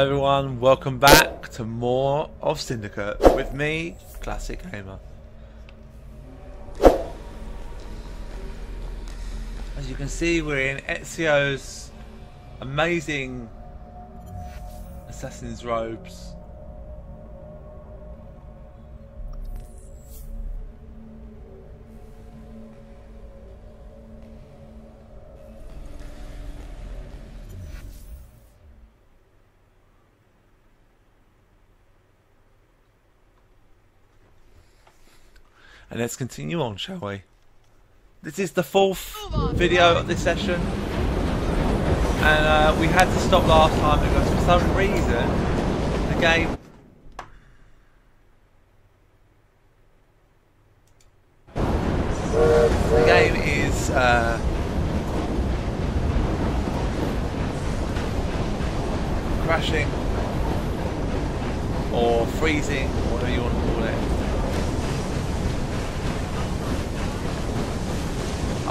Hello everyone, welcome back to more of Syndicate with me, Classix Gamer. As you can see we're in Ezio's amazing assassin's robes. And let's continue on, shall we? This is the fourth video of this session. And uh, we had to stop last time because for some reason the game the game is uh, crashing or freezing, whatever you want to call it.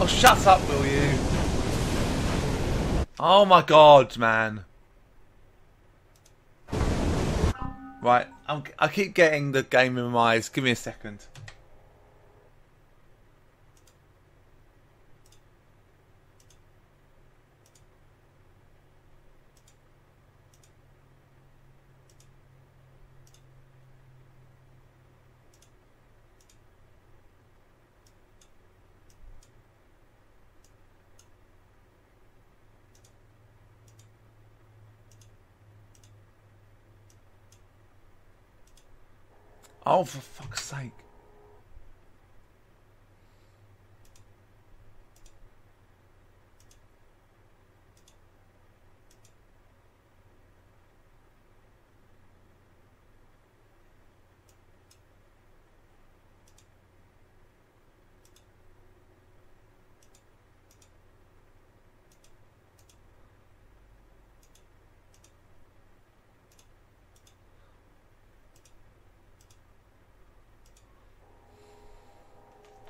Oh, shut up, will you? Oh my god, man. Right, I'm, I keep getting the game in my eyes. Give me a second. Oh, for fuck's sake.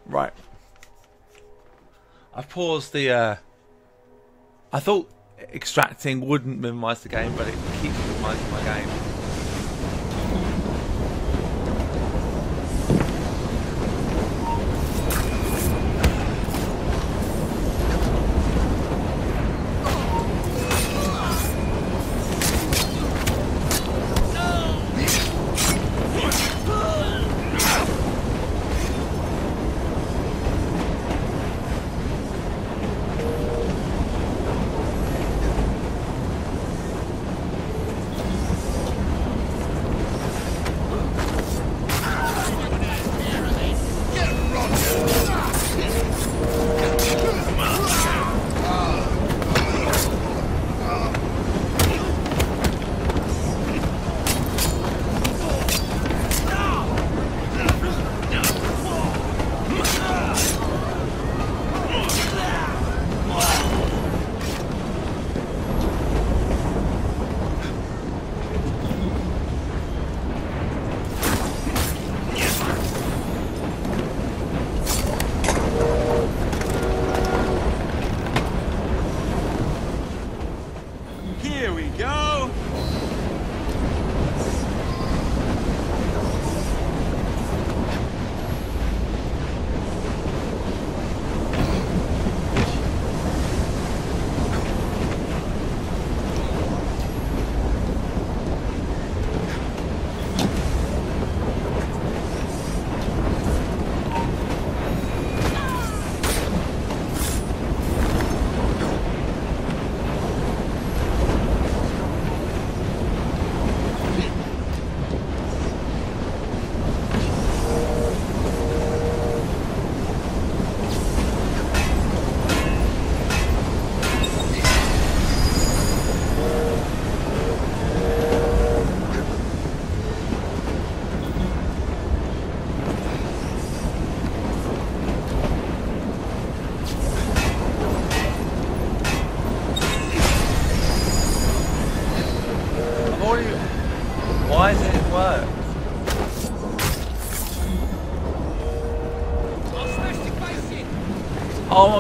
Right. I've the. Uh, I thought extracting wouldn't minimise the game, but it keeps minimising my game.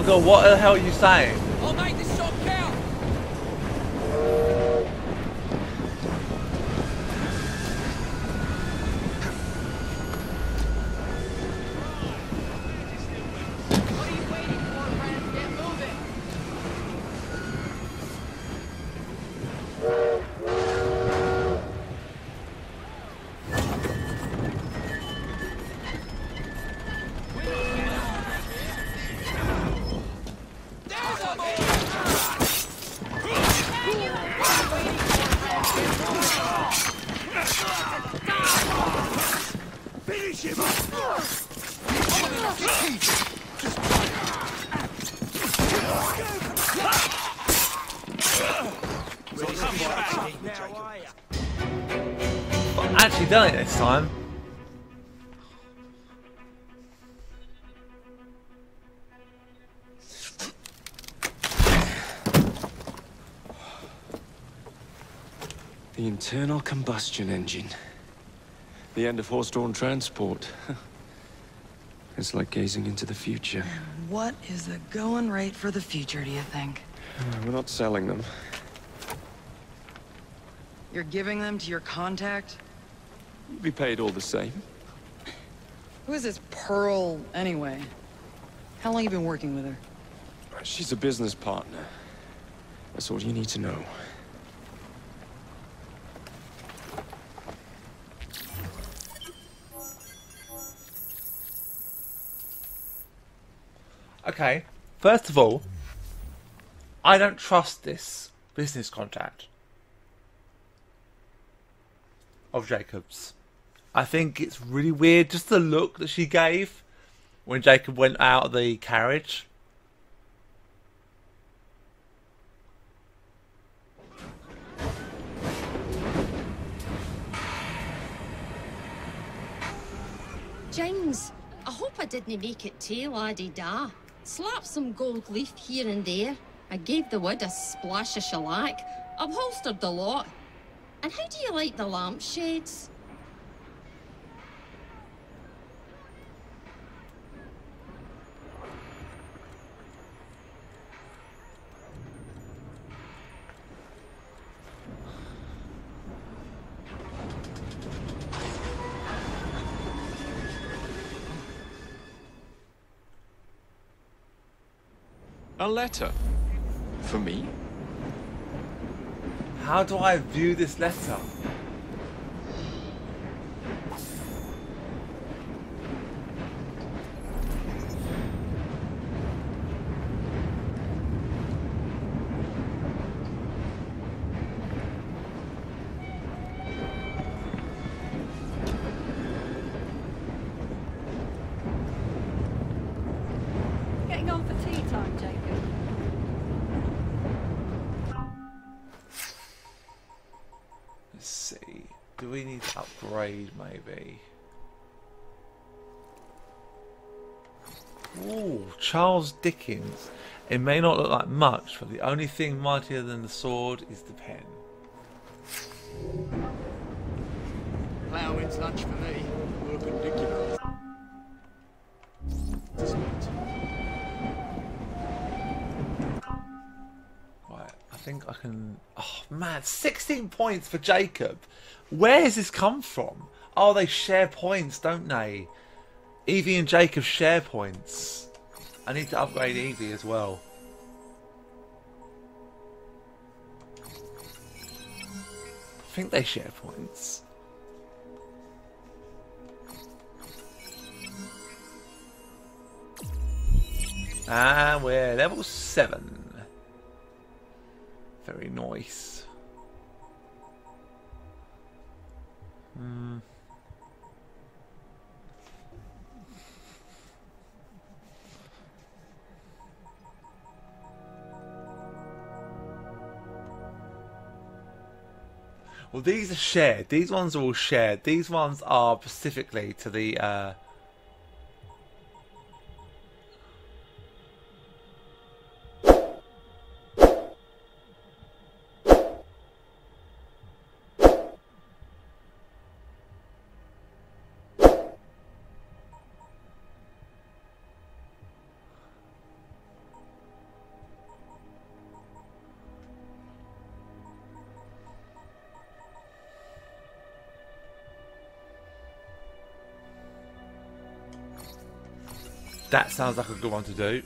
God, what the hell are you saying? Time. The internal combustion engine. The end of horse-drawn transport. it's like gazing into the future. What is the going rate for the future, do you think? Uh, we're not selling them. You're giving them to your contact? You'll be paid all the same. Who is this Pearl, anyway? How long you been working with her? She's a business partner. That's all you need to know. Okay. First of all, I don't trust this business contract of Jacob's. I think it's really weird, just the look that she gave when Jacob went out of the carriage. Jings, I hope I didn't make it too laddie da. Slap some gold leaf here and there. I gave the wood a splash of shellac, upholstered the lot. And how do you like the lampshades? Letter? For me? How do I view this letter? See. Do we need to upgrade maybe? Ooh, Charles Dickens. It may not look like much, but the only thing mightier than the sword is the pen. Ploughman's lunch for me. Ridiculous. Right, I think I can. Oh man, 16 points for Jacob. Where has this come from? Oh, they share points, don't they? Evie and Jacob share points. I need to upgrade Evie as well. I think they share points. And we're level 7. Very nice. Well, these are shared. These ones are all shared. These ones are specifically to the uh, That sounds like a good one to do.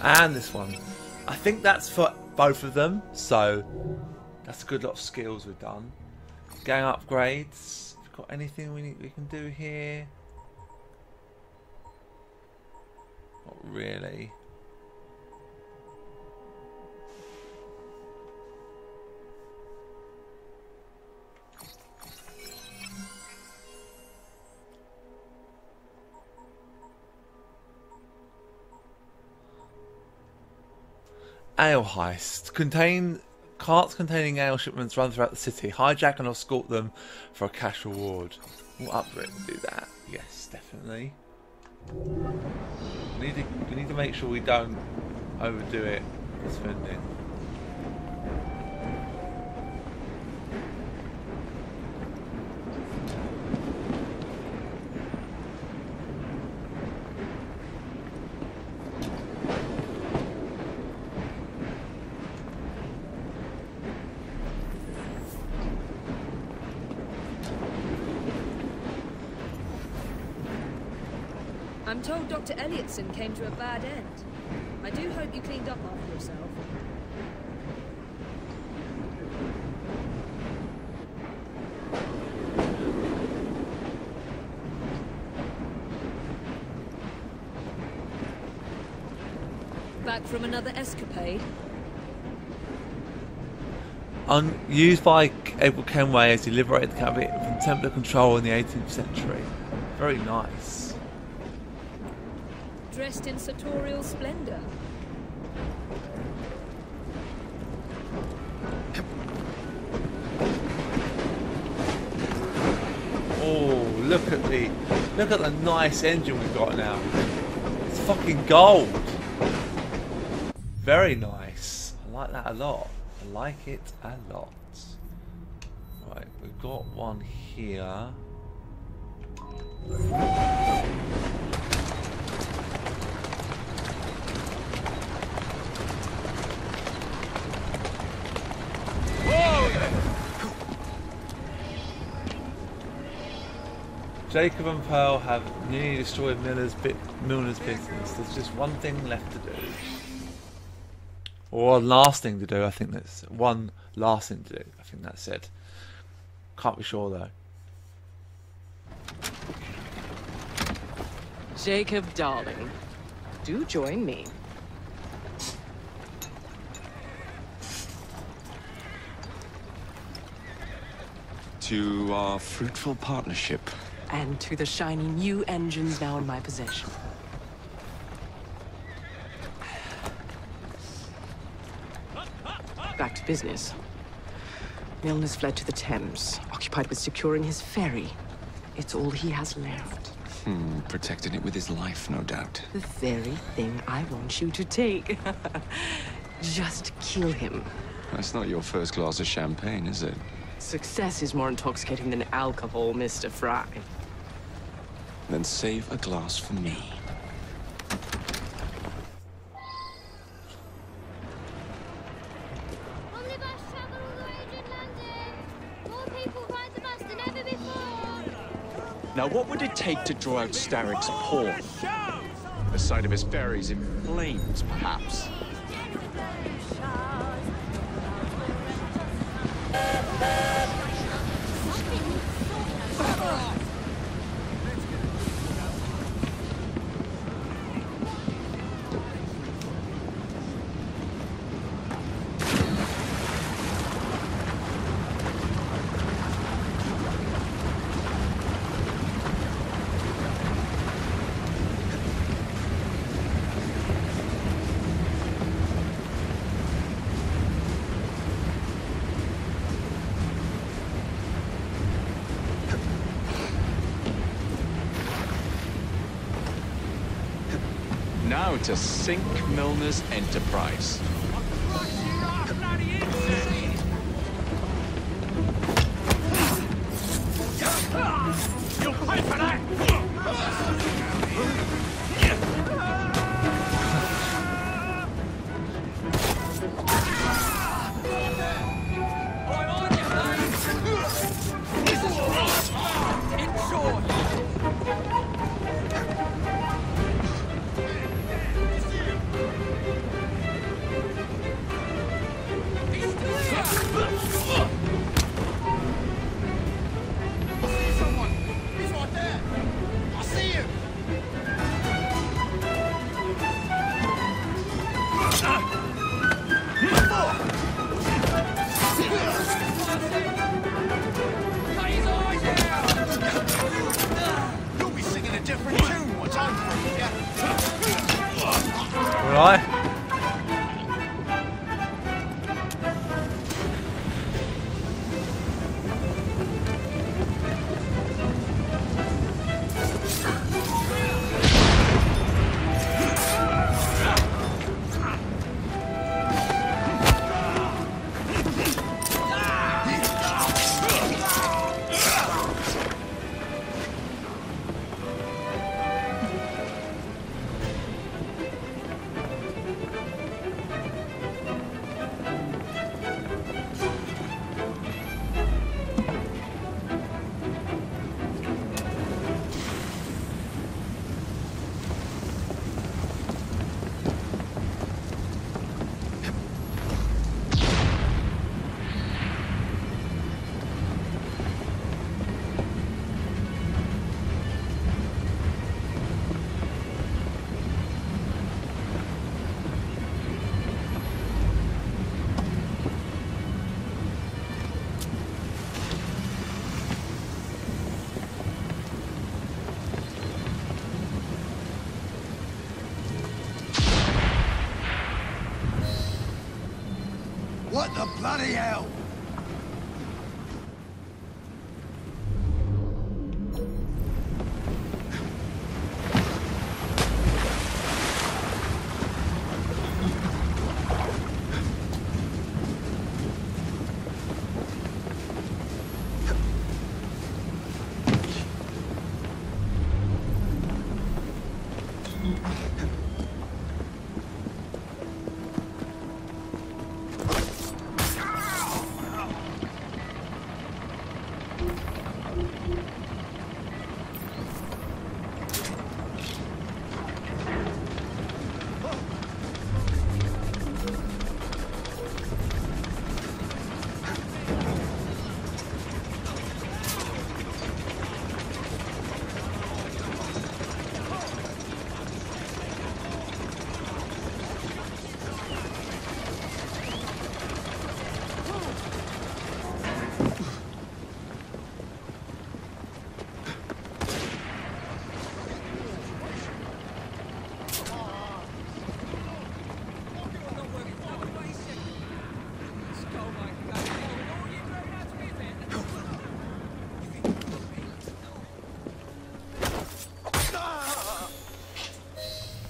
And this one. I think that's for both of them, so that's a good lot of skills we've done. Gang upgrades. Got anything we need we can do here? Ale heist. Contain carts containing ale shipments run throughout the city. Hijack and escort them for a cash reward. We'll up for it and do that. Yes, definitely. We need to we need to make sure we don't overdo it with spending. I'm told Dr. Elliotson came to a bad end. I do hope you cleaned up after yourself. Back from another escapade? Un- used by Edward Kenway as he liberated the Caribbean from Templar control in the 18th century. Very nice. Dressed in sartorial splendor? Oh, look at the look at the nice engine we've got now. It's fucking gold. Very nice. I like that a lot. I like it a lot. Right, we've got one here. Jacob and Pearl have nearly destroyed Miller's bit Milner's business. There's just one thing left to do. Or one last thing to do, I think that's one last thing to do. I think that's it. Can't be sure though. Jacob, darling, do join me. To our fruitful partnership. And to the shiny new engines now in my possession. Back to business. Milner's fled to the Thames, occupied with securing his ferry. It's all he has left. Hmm, protecting it with his life, no doubt. The very thing I want you to take. Just kill him. That's not your first glass of champagne, is it? Success is more intoxicating than alcohol, Mr. Frye. Then save a glass for me. Omnibus travel all the way to London. More people ride the bus than ever before. Now, what would it take to draw out Starrick's pawn? The sight of his ferries in flames, perhaps. Enterprise.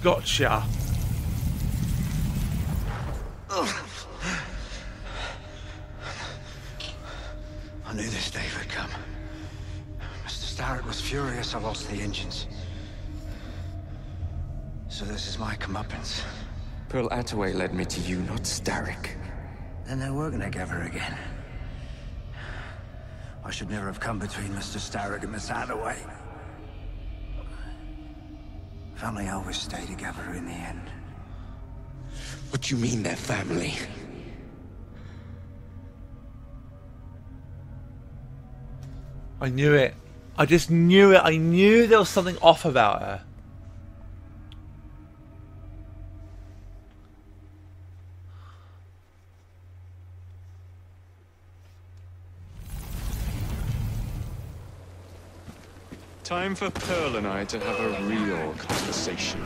Gotcha. I knew this day would come. Mr. Starrick was furious I lost the engines. So this is my comeuppance. Pearl Attaway led me to you, not Starrick. Then they're working together again. I should never have come between Mr. Starrick and Miss Attaway. Family always stay together in the end. What do you mean they're family? I knew it. I just knew it. I knew there was something off about her. Time for Pearl and I to have a real conversation.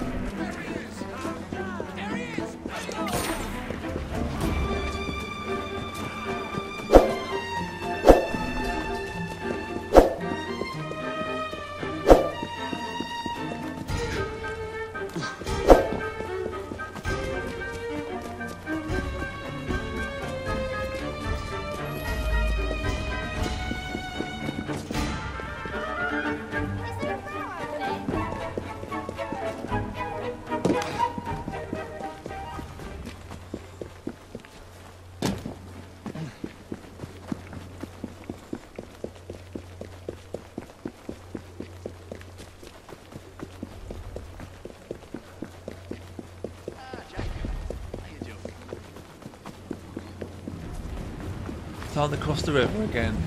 Time to cross the river again.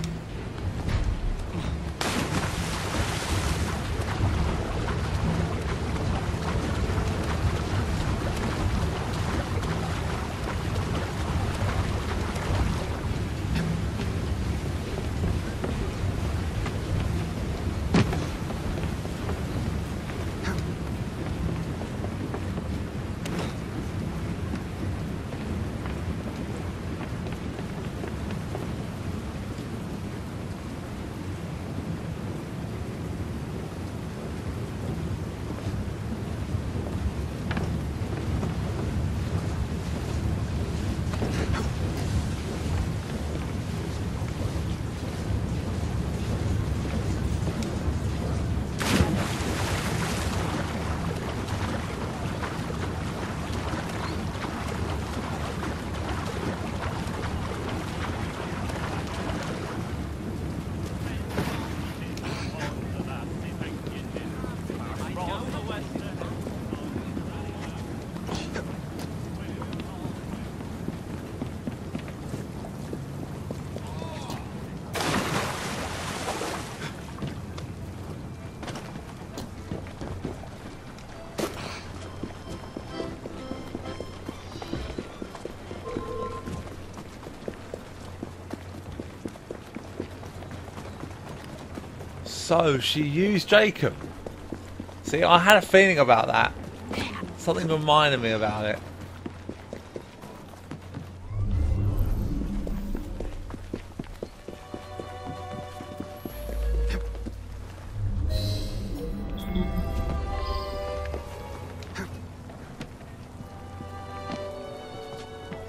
So she used Jacob. See, I had a feeling about that. Something reminded me about it.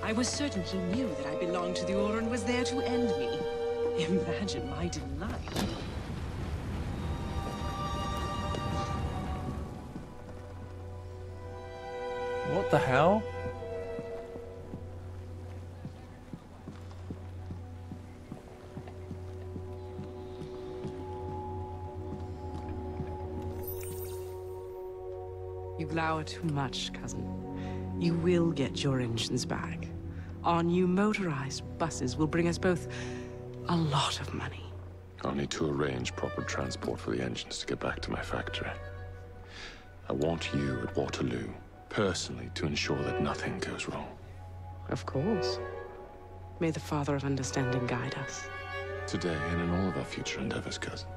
I was certain he knew that I belonged to the Order and was there to end me. Imagine my delight. What the hell? You glower too much, cousin. You will get your engines back. Our new motorized buses will bring us both a lot of money. I'll need to arrange proper transport for the engines to get back to my factory. I want you at Waterloo, personally, to ensure that nothing goes wrong. Of course. May the Father of Understanding guide us. Today and in all of our future endeavors, cousin.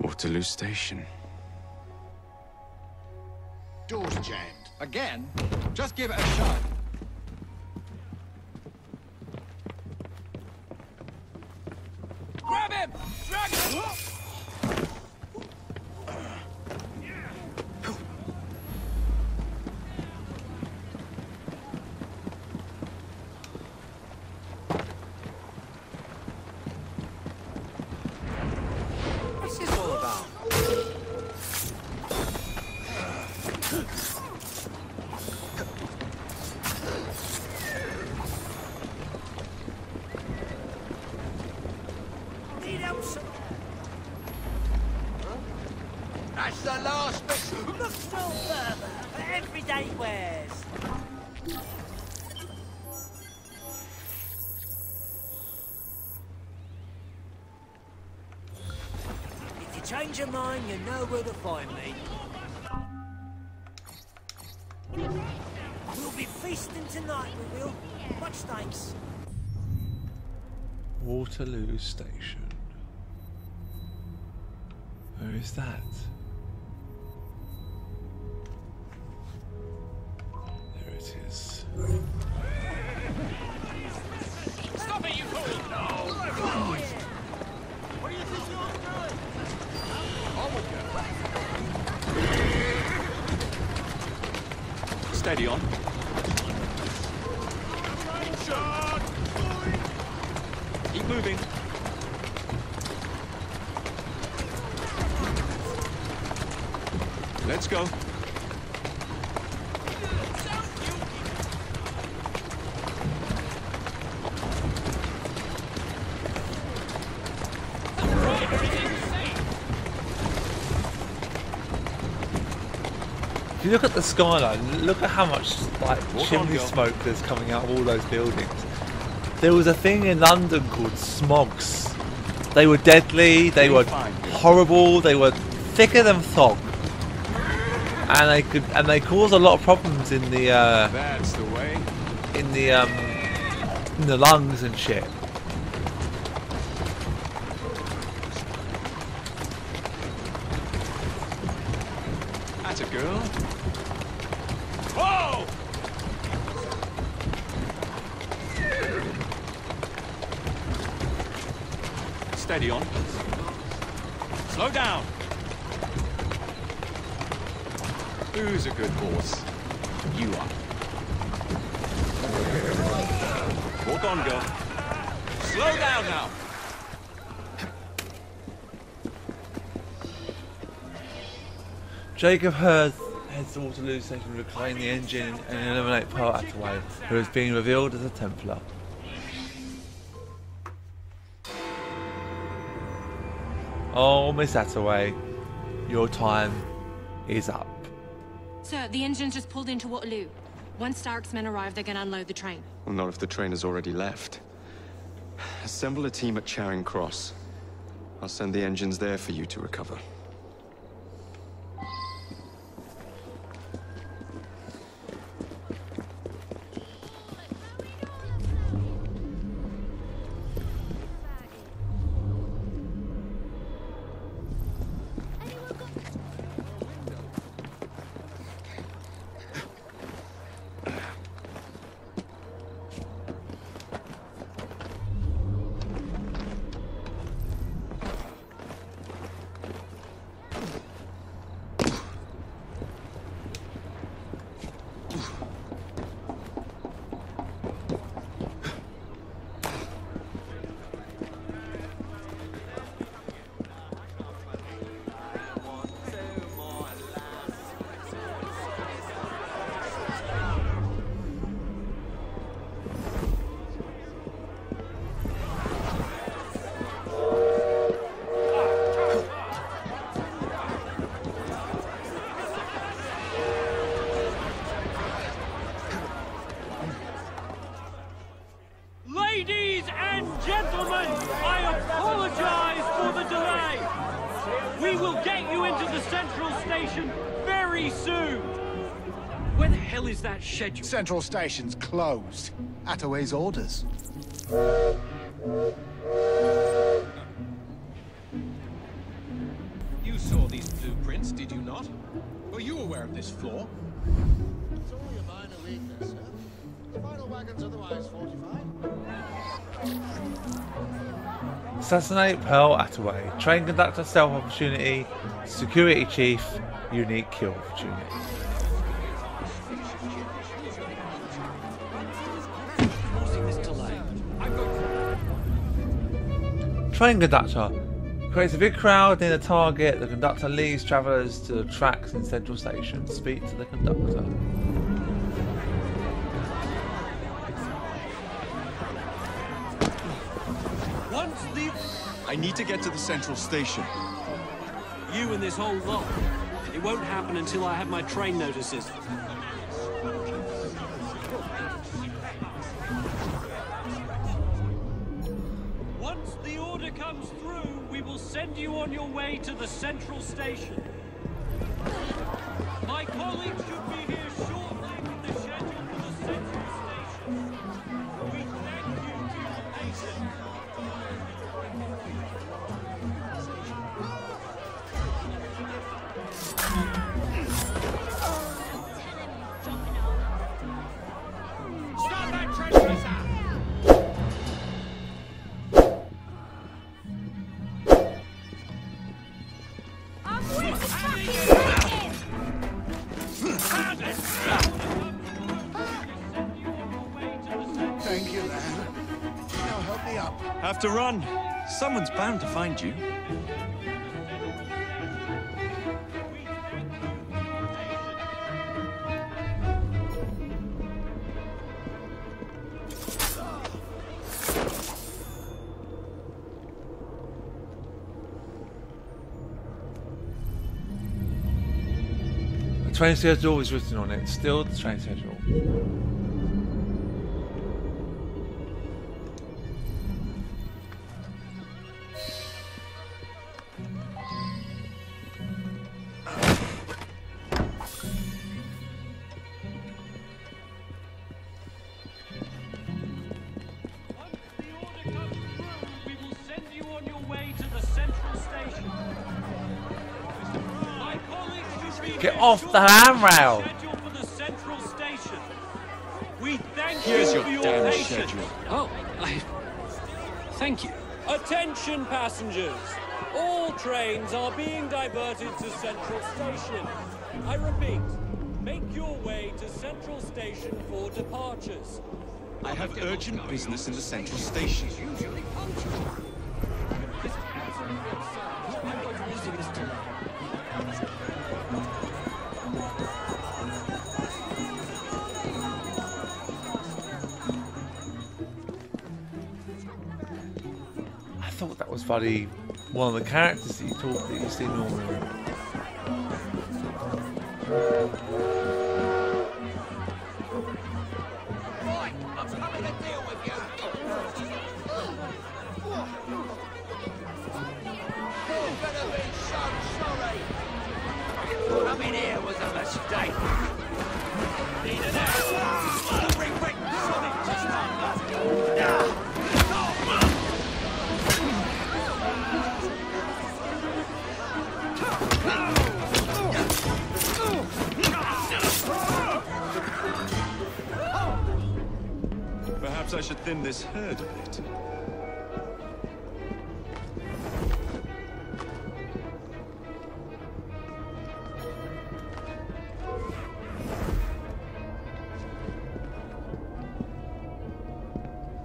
Waterloo Station. Door's jammed. Again? Just give it a shot. This change your mind, you know where to find me. We'll be feasting tonight, we will. Much thanks. Waterloo Station. Where is that? If you look at the skyline, look at how much like Walk chimney smoke there's coming out of all those buildings. There was a thing in London called smogs. They were deadly, they were horrible, they were thicker than fog. And they could and they cause a lot of problems in the uh, That's the way. in the um in the lungs and shit. Jacob Hurst heads to Waterloo Station to reclaim the engine and eliminate Pearl Attaway, who is being revealed as a Templar. Oh, Miss Attaway, your time is up. Sir, the engine's just pulled into Waterloo. Once Starrick's men arrive, they're gonna unload the train. Well, not if the train has already left. Assemble a team at Charing Cross. I'll send the engines there for you to recover. The central station very soon. Where the hell is that schedule? Central Station's closed. Attaway's orders. You saw these blueprints, did you not? Were you aware of this flaw? It's only a minor weakness, sir. The final wagon's otherwise fortified. Assassinate Pearl Attaway. Train conductor stealth opportunity. Security chief unique kill opportunity. Train conductor. Creates a big crowd near the target. The conductor leads travellers to the tracks in Central Station. Speak to the conductor. I need to get to the central station. you and this whole lot, it won't happen until I have my train notices. Once the order comes through, we will send you on your way to the central station. My colleagues should be here shortly with the schedule for the central station. We thank you for your patience. Have to run. Someone's bound to find you. The train schedule is written on it. Still the train schedule. Off the shortly handrail. with the schedule for the central station. We thank Here's your your damn patience. schedule. Oh, I... Thank you. Attention passengers. All trains are being diverted to Central Station. I repeat, make your way to Central Station for departures. I have urgent business in the central station. Bloody one of the characters that you talk that you see normally. Coming here was a mistake. Perhaps I should thin this herd a bit.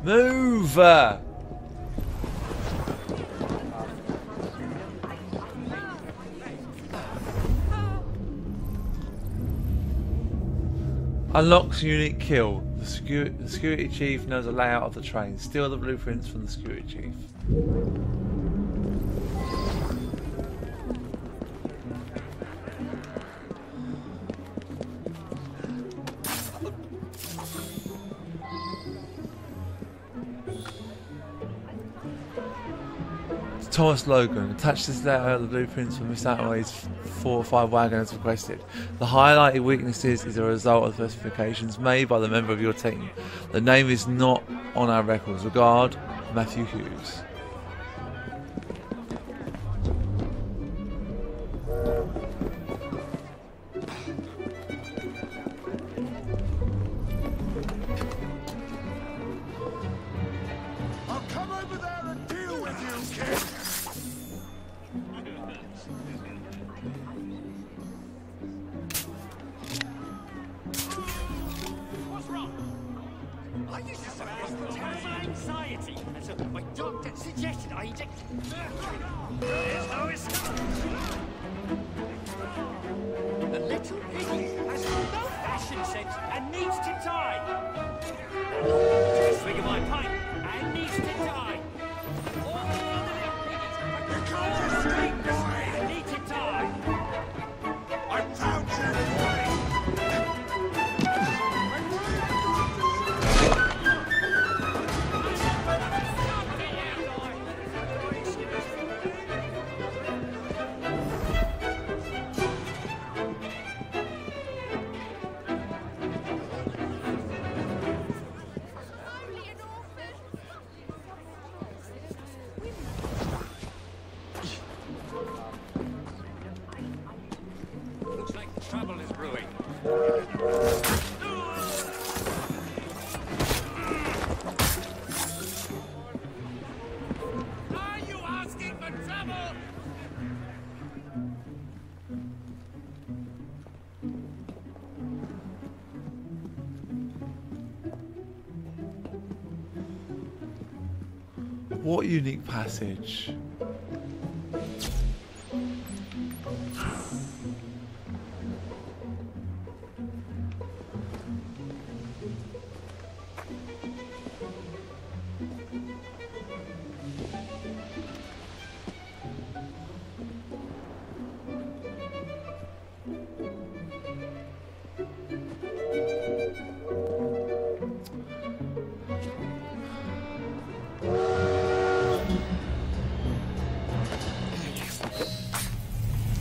Move! Unlocks unique kill. The, security chief knows the layout of the train. Steal the blueprints from the security chief. Thomas Logan, attached this letter the uh, blueprints for Miss Attaway's four or five wagon as requested. The highlighted weaknesses is a result of the specifications made by the member of your team. The name is not on our records. Regard, Matthew Hughes. Anxiety, and so my doctor suggested I inject. Here's how it starts. The little piggy has no fashion sense and needs to die. Swig of my pint and needs to die. Unique passage.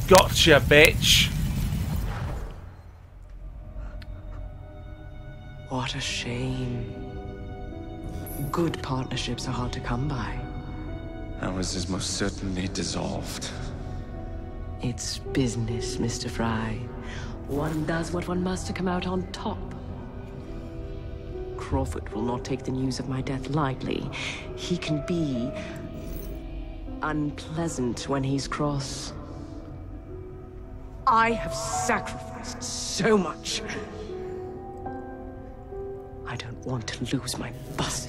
Gotcha, bitch. What a shame. Good partnerships are hard to come by. Ours is most certainly dissolved. It's business, Mr. Frye. One does what one must to come out on top. Crawford will not take the news of my death lightly. He can be unpleasant when he's cross. I have sacrificed so much. I don't want to lose my buses.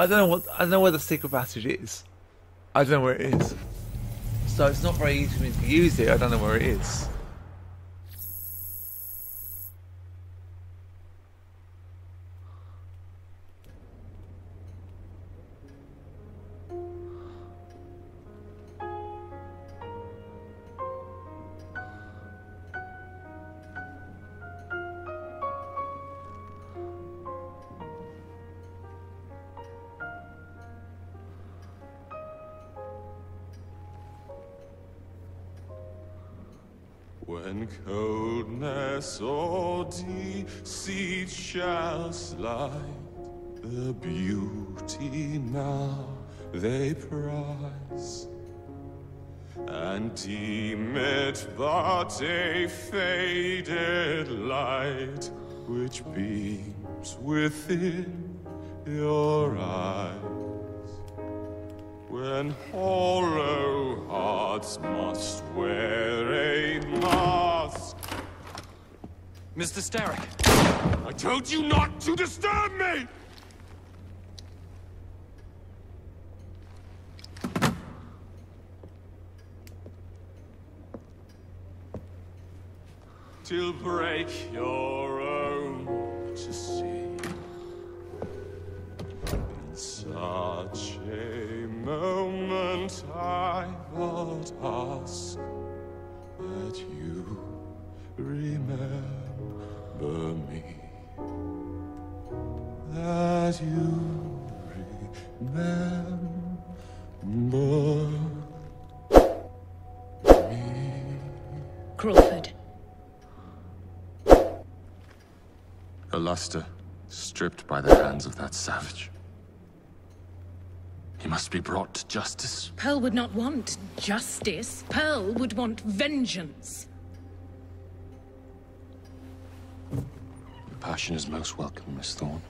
I don't know what I don't know where the secret passage is. I don't know where it is. So it's not very easy for me to use it. I don't know where it is. Deem it but a faded light which beams within your eyes. When hollow hearts must wear a mask. Mr. Starrick! I told you not to disturb me! Till break your own to see. In such a moment I would ask that you remember me. That you remember Luster stripped by the hands of that savage. He must be brought to justice. Pearl would not want justice. Pearl would want vengeance. Your passion is most welcome, Miss Thorne.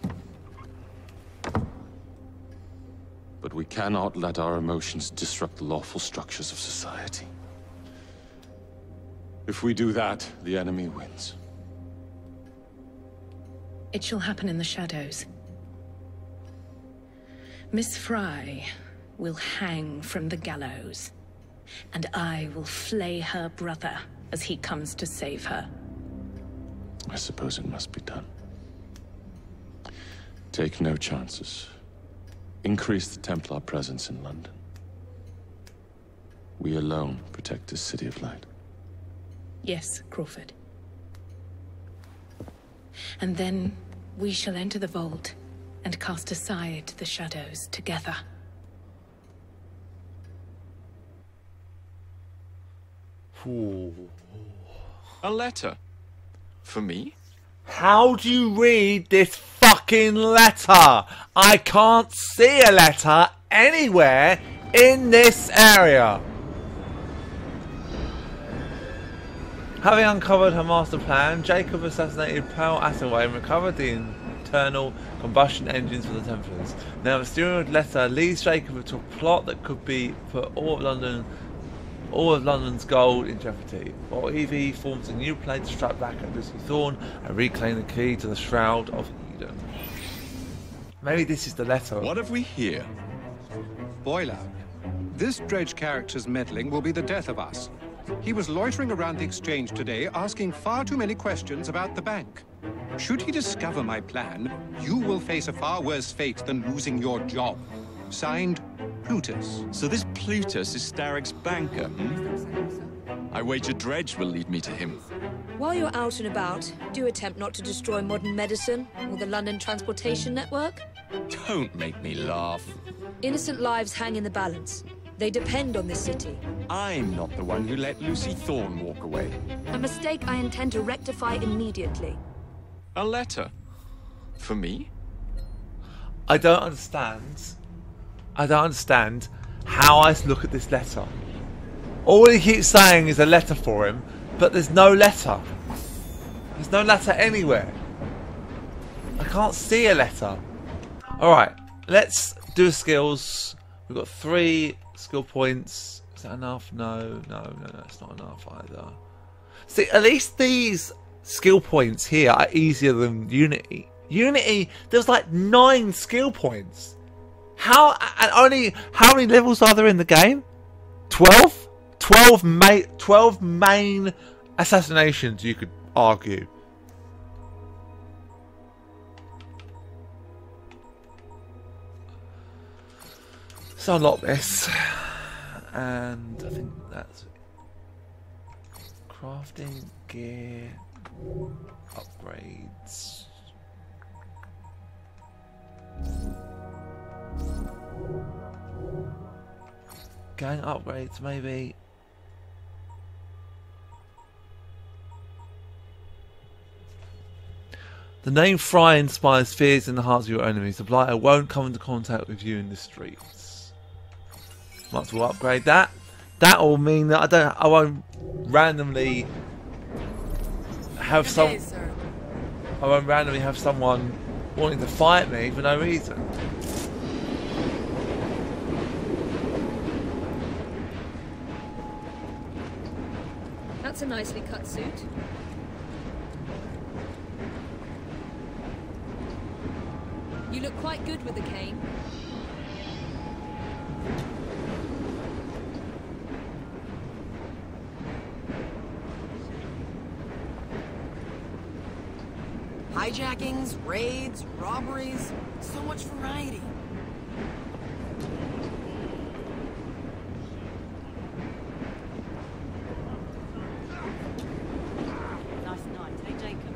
But we cannot let our emotions disrupt the lawful structures of society. If we do that, the enemy wins. It shall happen in the shadows. Miss Frye will hang from the gallows, and I will flay her brother as he comes to save her. I suppose it must be done. Take no chances. Increase the Templar presence in London. We alone protect this city of light. Yes, Crawford. And then we shall enter the vault and cast aside the shadows together. A letter? For me? How do you read this fucking letter? I can't see a letter anywhere in this area. Having uncovered her master plan, Jacob assassinated Pearl Attaway and recovered the internal combustion engines for the Templars. Now, the steering letter leads Jacob to a plot that could be put all of London, all of London's gold in jeopardy. While Evie forms a new plan to strike back at Lucy Thorne and reclaim the key to the Shroud of Eden. Maybe this is the letter. What have we here? Boiler. This Dredge character's meddling will be the death of us. He was loitering around the exchange today, asking far too many questions about the bank. Should he discover my plan, you will face a far worse fate than losing your job. Signed, Plutus. So this Plutus is Starrick's banker, hmm? I wager Dredge will lead me to him. While you're out and about, do attempt not to destroy modern medicine or the London transportation network. Don't make me laugh. Innocent lives hang in the balance. They depend on this city. I'm not the one who let Lucy Thorne walk away. A mistake I intend to rectify immediately. A letter? For me? I don't understand. I don't understand how I look at this letter. All he keeps saying is a letter for him, but there's no letter. There's no letter anywhere. I can't see a letter. Alright, let's do skills. We've got three skill points. Is that enough? No, no, no, no, it's not enough either. See, at least these skill points here are easier than Unity. Unity, there's like nine skill points. How and only how many levels are there in the game? Twelve. Twelve main. Twelve main assassinations. You could argue. Unlock this. And I think that's crafting gear upgrades. Gang upgrades, maybe. The name Frye inspires fears in the hearts of your enemies. The blighter won't come into contact with you in the streets. Might as well upgrade that. That will mean that I don't. I won't randomly have Good some. day. I won't randomly have someone wanting to fight me for no reason. That's a nicely cut suit. You look quite good with the cane. Hijackings, raids, robberies, so much variety. Nice night, hey Jacob.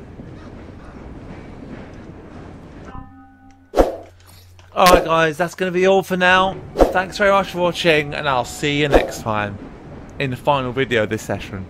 Alright guys, that's going to be all for now. Thanks very much for watching and I'll see you next time in the final video of this session.